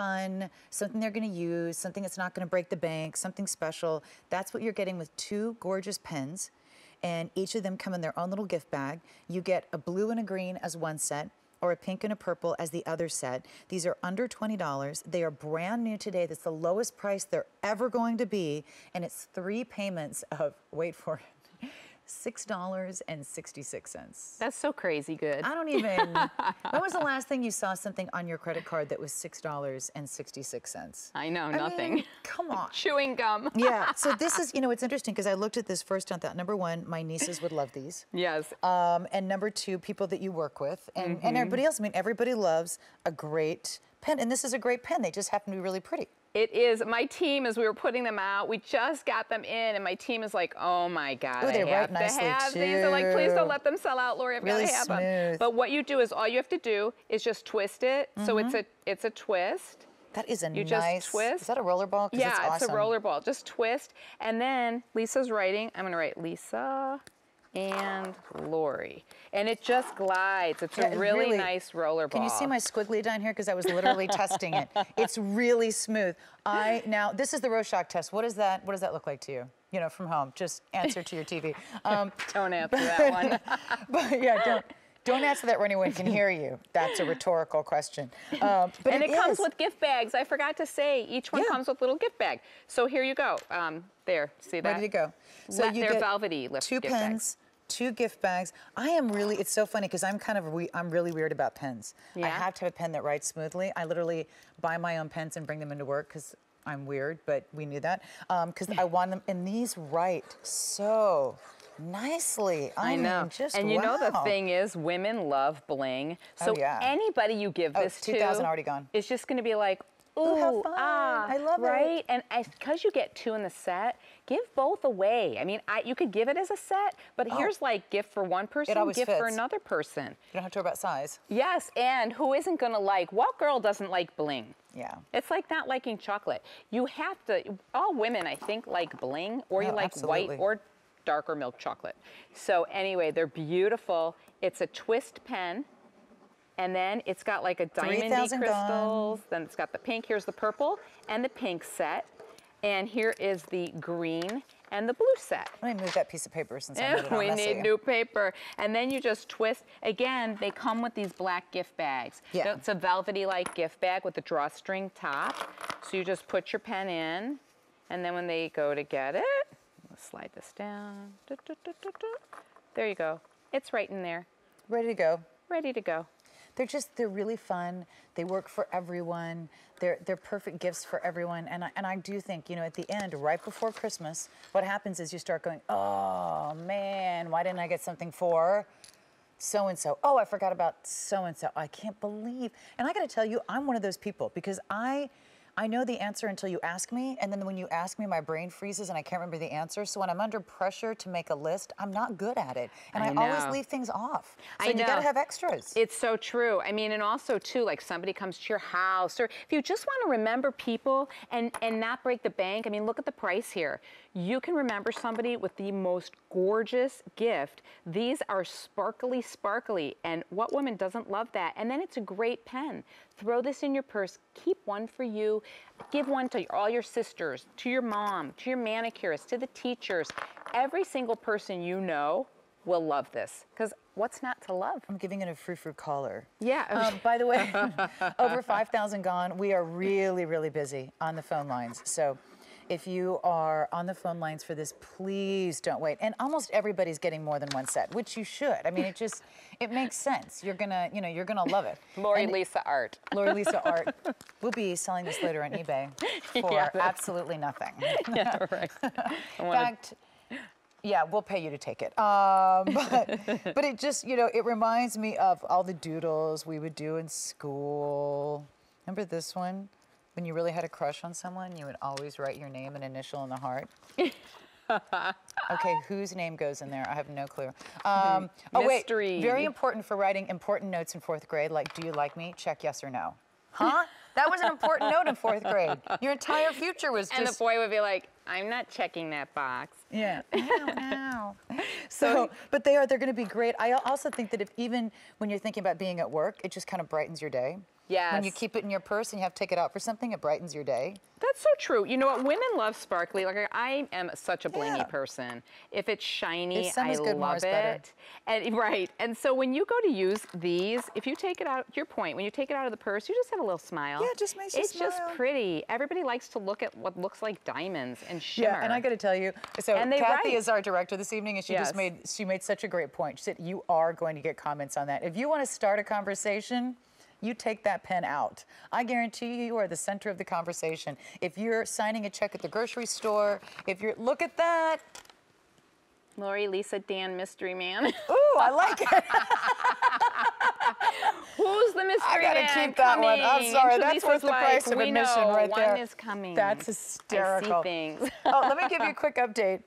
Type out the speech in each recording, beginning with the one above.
fun, something they're going to use, something that's not going to break the bank, something special. That's what you're getting with two gorgeous pens. And each of them come in their own little gift bag. You get a blue and a green as one set or a pink and a purple as the other set. These are under $20. They are brand new today. That's the lowest price they're ever going to be. And it's three payments of, wait for it, $6.66. That's so crazy good. I don't even. when was the last thing you saw something on your credit card that was $6.66? I know, I nothing. mean, come on. Chewing gum. yeah. So this is, you know, it's interesting because I looked at this first and thought, number one, my nieces would love these. Yes. Um, and number two, people that you work with and, Mm-hmm. and everybody else. I mean, everybody loves a great pen. And this is a great pen. They just happen to be really pretty. It is. My team, as we were putting them out, we just got them in, and my team is like, "Oh my God, Ooh, I they write have to nicely, have these." They're like, "Please don't let them sell out, Lori. I've Really got to have them." smooth. But what you do is all you have to do is just twist it. So it's mm-hmm. a it's a twist. That is a You just twist. Is that a roller ball? Yeah, it's, it's, a roller ball. Just twist, and then Lisa's writing. I'm gonna write Lisa and Lori, and it just glides. It's Yeah, a really, really- nice roller ball. Can you see my squiggly down here? Because I was literally testing it. It's really smooth. I now this is the Rorschach test. What is that? What does that look like to you? You know, from home. Just answer to your TV. Um, Don't answer that one. but yeah, don't don't answer that where anyone can hear you. That's a rhetorical question. Um, but and it, comes with gift bags. I forgot to say, each one Yeah. comes with a little gift bag. So here you go. Um, there, see that? ready to go. So Le- you they're get velvety lift two gift pens. bags. Two gift bags. I am really. It's so funny because I'm kind of. We, I'm really weird about pens. Yeah. I have to have a pen that writes smoothly. I literally buy my own pens and bring them into work because I'm weird. But we knew that because I want them. And these write so nicely. I, I know. Just and you know the thing is, women love bling. So Oh, yeah. anybody you give Oh, this to, 2000 already gone. It's just going to be like, ooh, Ooh, how fun. ah, I love it. right? And because you get two in the set, give both away. I mean, I, you could give it as a set, but here's like gift for one person, Oh. gift for another person. You don't have to worry about size. Yes, and who isn't going to like? What girl doesn't like bling? Yeah. It's like not liking chocolate. You have to, all women, I think, like bling, or you Oh, like absolutely. white or darker milk chocolate. So, anyway, they're beautiful. It's a twist pen. And then it's got like a diamondy 3,000 gone. crystals. Then it's got the pink. Here's the purple and the pink set. And here is the green and the blue set. Let me move that piece of paper since I moved it we need new paper. And then you just twist. Again, they come with these black gift bags. Yeah. It's a velvety like gift bag with a drawstring top. So you just put your pen in, and then when they go to get it, slide this down. Du- du- du. There you go. It's right in there, Ready to go. ready to go. They're just they're really fun. They work for everyone. They're they're perfect gifts for everyone. And I, and I do think you know at the end, right before Christmas, what happens is you start going, oh man, why didn't I get something for so and so? Oh, I forgot about so and so. I can't believe. And I got to tell you, I'm one of those people because I. I know the answer until you ask me, and then when you ask me, my brain freezes and I can't remember the answer. So when I'm under pressure to make a list, I'm not good at it, and I, I always leave things off. So I you got to have extras. It's so true. I mean, and also too, like somebody comes to your house, or if you just want to remember people and and not break the bank. I mean, look at the price here. You can remember somebody with the most gorgeous gift. These are sparkly, sparkly, and what woman doesn't love that? And then it's a great pen. Throw this in your purse. Keep one for you. Give one to all your sisters, to your mom, to your manicurist, to the teachers. Every single person you know will love this because what's not to love? I'm giving it a frou frou collar. Yeah. Um, by the way, over 5,000 gone. We are really, really busy on the phone lines. So if you are on the phone lines for this, please don't wait. And almost everybody's getting more than one set, which you should. I mean, it just, it makes sense. You're gonna, you know, you're gonna love it. Lori And- Lisa Art. Lori Lisa Art. We'll be selling this later on eBay for Yeah, absolutely nothing. yeah, right. In fact, yeah, we'll pay you to take it. Um, but, but it just, you know, it reminds me of all the doodles we would do in school. Remember this one? When you really had a crush on someone, you would always write your name and initial in the heart. okay, whose name goes in there? I have no clue. Um, oh, wait. Mystery. Very important for writing important notes in fourth grade, like, do you like me? Check yes or no. Huh? That was an important note in fourth grade. Your entire future was and the boy would be like, I'm not checking that box. yeah. Ow, ow. So, but they are, they're going to be great. I also think that if even when you're thinking about being at work, it just kind of brightens your day. When you keep it in your purse and you have to take it out for something, it brightens your day. That's so true. You know what? Women love sparkly. Like I am such a blingy Yeah. person. If it's shiny, If I good, love it. And right. And so when you go to use these, if you take it out, your point, when you take it out of the purse, you just have a little smile. Yeah, it just makes you It's just pretty. Everybody likes to look at what looks like diamonds and shimmer. Yeah, and I got to tell you, so And they Kathy write. is our director this evening, and she just made she made such a great point. She said you are going to get comments on that. If you want to start a conversation, you take that pen out. I guarantee you, you are the center of the conversation. If you're signing a check at the grocery store, if you're look at that, Lori, Lisa, Dan, mystery man. ooh, I like it. Who's the mystery I gotta man keep that one. I'm coming? sorry, that's worth the like, price of we admission know, right one is coming. That's hysterical. oh, let me give you a quick update.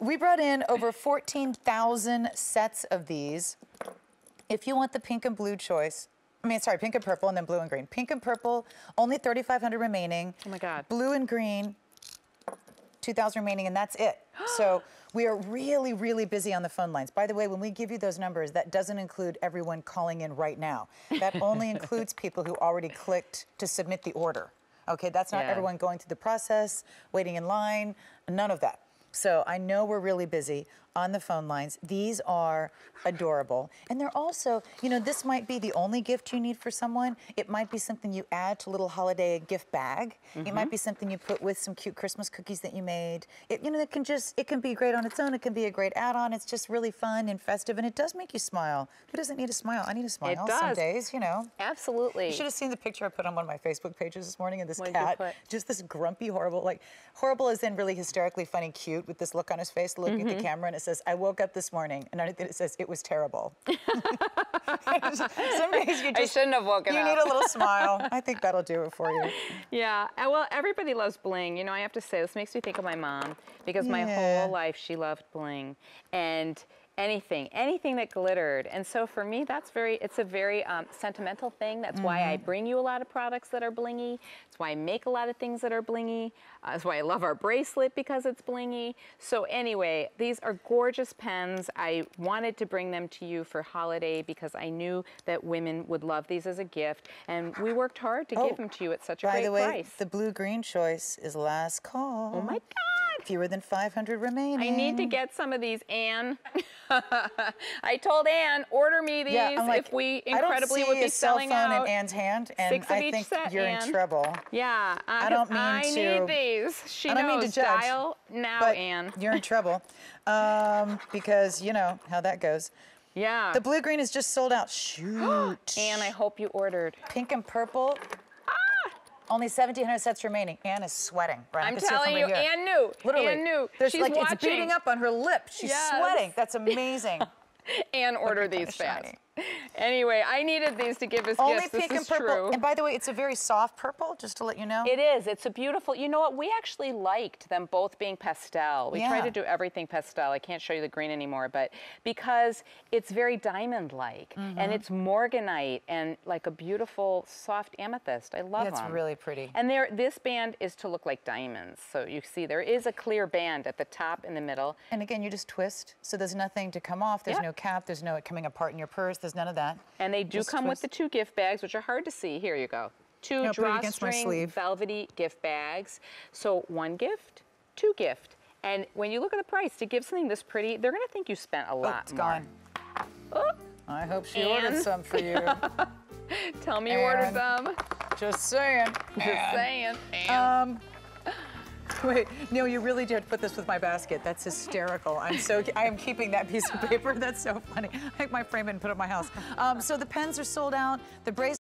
We brought in over 14,000 sets of these. If you want the pink and blue choice, I mean, sorry, pink and purple and then blue and green. Pink and purple, only 3,500 remaining. Oh my God. Blue and green, 2,000 remaining, and that's it. so we are really, really busy on the phone lines. By the way, when we give you those numbers, that doesn't include everyone calling in right now. That only includes people who already clicked to submit the order. Okay, that's not Yeah. everyone going through the process, waiting in line, none of that. So I know we're really busy on the phone lines. These are adorable. And they're also, you know, this might be the only gift you need for someone. It might be something you add to a little holiday gift bag. It might be something you put with some cute Christmas cookies that you made. It, you know, it can just, it can be great on its own. It can be a great add-on. It's just really fun and festive, and it does make you smile. Who doesn't need a smile? I need a smile some days, you know. Absolutely. You should have seen the picture I put on one of my Facebook pages this morning of this What cat. Just this grumpy, horrible, like horrible is in really hysterically funny, cute, with this look on his face, looking Mm-hmm. at the camera, and it says, "I woke up this morning," and underneath it, it says, "It was terrible." Some days you I just shouldn't have woken you up. You need a little smile. I think that'll do it for you. Yeah, well, everybody loves bling. You know, I have to say, this makes me think of my mom because my whole life she loved bling and anything, anything that glittered. And so for me, that's very, it's a very um, sentimental thing. That's why Mm-hmm. I bring you a lot of products that are blingy. That's why I make a lot of things that are blingy. Uh, that's why I love our bracelet because it's blingy. So anyway, these are gorgeous pens. I wanted to bring them to you for holiday because I knew that women would love these as a gift. And we worked hard to Oh, give them to you at such a great price. By the way, price. the blue-green choice is last call. Oh my God. Fewer than 500 remaining. I need to get some of these, Anne. I told Anne, order me these Yeah, like, if we I don't incredibly see would be a cell phone in Anne's hand, and I think set, you're Anne. in trouble. yeah, uh, I 'cause don't mean I to- need these. She I don't knows. mean to judge. Dial now, but Anne. you're in trouble um, because you know how that goes. Yeah. The blue green is just sold out. Shoot. Anne, I hope you ordered. Pink and purple. Only 1,700 sets remaining. Anne is sweating. Right, I'm can see it from telling you, here. Anne knew. Literally, Anne knew. There's She's like watching. it's beating up on her lip. She's Yes. sweating. That's amazing. Anne order these fast. shiny. Anyway, I needed these to give as Only gifts. pink this and purple. true. And by the way, it's a very soft purple. Just to let you know. It is. It's a beautiful. You know what? We actually liked them both being pastel. We try Yeah. to do everything pastel. I can't show you the green anymore, but because it's very diamond-like Mm-hmm. and it's morganite and like a beautiful soft amethyst. I love Yeah, it's them. really pretty. And there, this band is to look like diamonds. So you see, there is a clear band at the top in the middle. And again, you just twist, so there's nothing to come off. There's Yeah. no cap. There's no it coming apart in your purse. There's none of that. And they do Just come with the two gift bags, which are hard to see. Here you go. Two No, put it against my drawstring velvety gift bags. So one gift, two gift. And when you look at the price, to give something this pretty, they're going to think you spent a Oh, lot it's more. gone. Oh, I hope she ordered some for you. tell me you ordered them. Just saying. Just Anne. saying. Um, wait, Neil, you really did put this with my basket. That's hysterical. I'm so, I am keeping that piece of paper. That's so funny. I take my frame and put it in my house. Um, so the pens are sold out. The bracelets.